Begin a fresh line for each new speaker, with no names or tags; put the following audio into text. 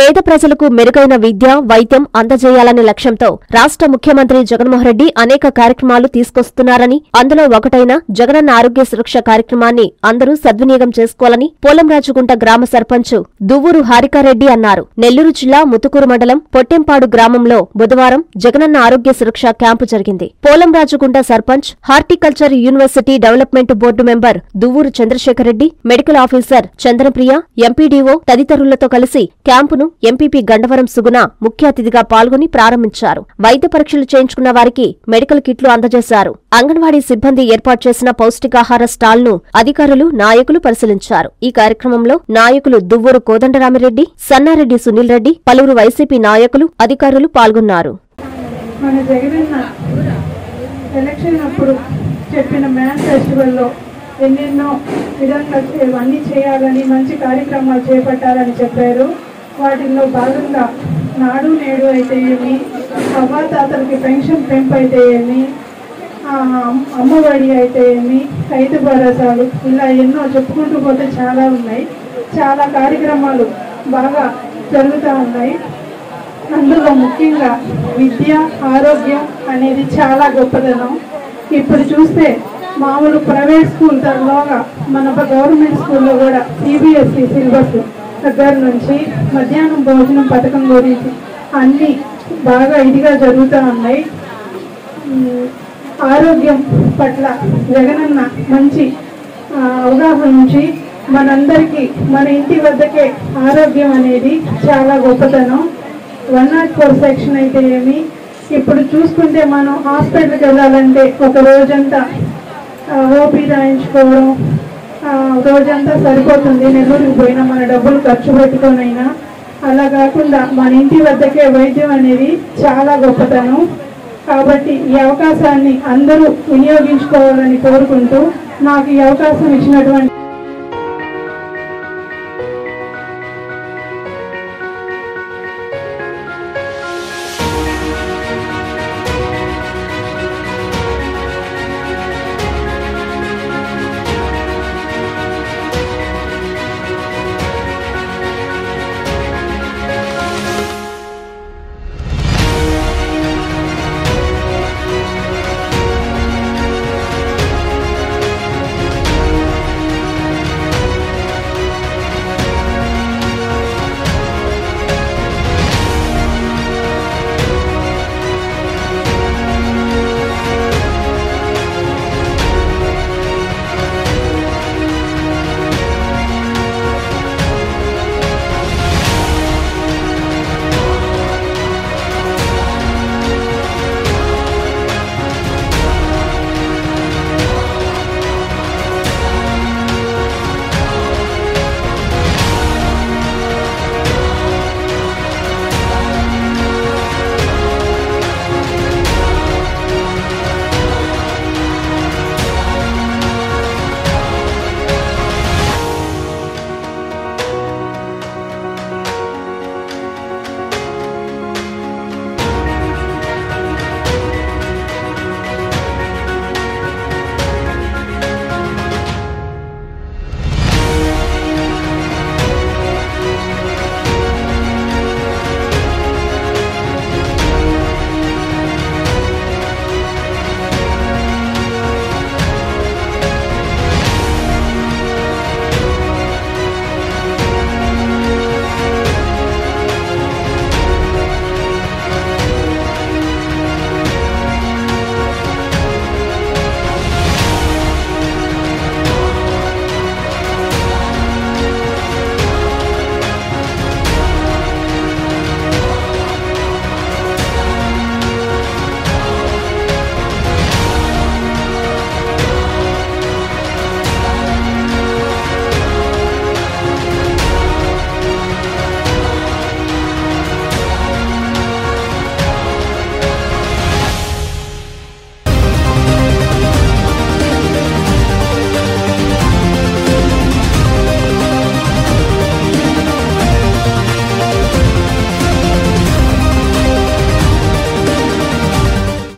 పేద ప్రజలకు మెరుగైన విద్య వైద్యం అందజేయాలనే లక్ష్యంతో రాష్ట్ర ముఖ్యమంత్రి జగన్మోహన్ రెడ్డి అనేక కార్యక్రమాలు తీసుకొస్తున్నారని అందులో ఒకటైన జగనన్న ఆరోగ్య సురక్ష కార్యక్రమాన్ని అందరూ సద్వినియోగం చేసుకోవాలని పోలంరాజుగుంట గ్రామ సర్పంచ్ దువ్వూరు హారికారెడ్డి అన్నారు. నెల్లూరు జిల్లా ముతుకూరు మండలం పొట్టెంపాడు గ్రామంలో బుధవారం జగనన్న ఆరోగ్య సురక్ష క్యాంపు జరిగింది. Polamrajugunta sarpanch horticulture university development board member Duvvuru Chandrasekhar Reddy medical officer Chandrapriya MPDO తదితరులతో కలిసి క్యాంపును ఎంపీపీ గండవరం సుగుణ ముఖ్య అతిథిగా పాల్గొని ప్రారంభించారు. వైద్య పరీక్షలు చేయించుకున్న వారికి మెడికల్ కిట్లు అందజేశారు. అంగన్వాడీ సిబ్బంది ఏర్పాటు చేసిన పౌష్టికాహార స్టాల్ను అధికారులు నాయకులు పరిశీలించారు. ఈ కార్యక్రమంలో నాయకులు దువ్వూరు కోదండరామిరెడ్డి సన్నారెడ్డి సునీల్ రెడ్డి పలువురు వైసీపీ నాయకులు అధికారులు పాల్గొన్నారు.
మన జగనన్న ఎలక్షన్ అప్పుడు చెప్పిన ఎన్నెన్నో విధంగా ఇవన్నీ చేయాలని మంచి కార్యక్రమాలు చేపట్టాలని చెప్పారు. వాటిల్లో భాగంగా నాడు నేడు అయితే ఏమి? అవ్వాతాతలకి పెన్షన్ పెంపు అయితే ఏమి అమ్మఒడి అయితే ఏమి? రైతు భరోసాలు ఇలా ఎన్నో చెప్పుకుంటూ పోతే చాలా ఉన్నాయి. చాలా కార్యక్రమాలు బాగా జరుగుతూ ఉన్నాయి. అందులో ముఖ్యంగా విద్య ఆరోగ్యం అనేది చాలా గొప్పదనం. ఇప్పుడు చూస్తే మామూలు ప్రైవేట్ స్కూల్ తర్వాగా మన గవర్నమెంట్ స్కూల్లో కూడా సిబిఎస్ఈ సిలబస్ దగ్గర నుంచి మధ్యాహ్నం భోజనం పథకం గురించి అన్నీ బాగా ఇదిగా జరుగుతూ ఉన్నాయి. ఆరోగ్యం పట్ల జగనన్న మంచి అవగాహన నుంచి మనందరికీ మన ఇంటి వద్దకే ఆరోగ్యం అనేది చాలా గొప్పతనం. వన్ నాట్ ఫోర్ సెక్షన్ అయితే ఏమి? ఇప్పుడు చూసుకుంటే మనం హాస్పిటల్కి వెళ్ళాలంటే ఒక రోజంతా ఓపీ రాయించుకోవడం రోజంతా సరిపోతుంది. నెల్లూరుకి పోయినా మన డబ్బులు ఖర్చు పెట్టుకోనైనా. అలా కాకుండా మన ఇంటి వద్దకే వైద్యం అనేది చాలా గొప్పతనం. కాబట్టి ఈ అవకాశాన్ని అందరూ వినియోగించుకోవాలని కోరుకుంటూ నాకు ఈ అవకాశం ఇచ్చినటువంటి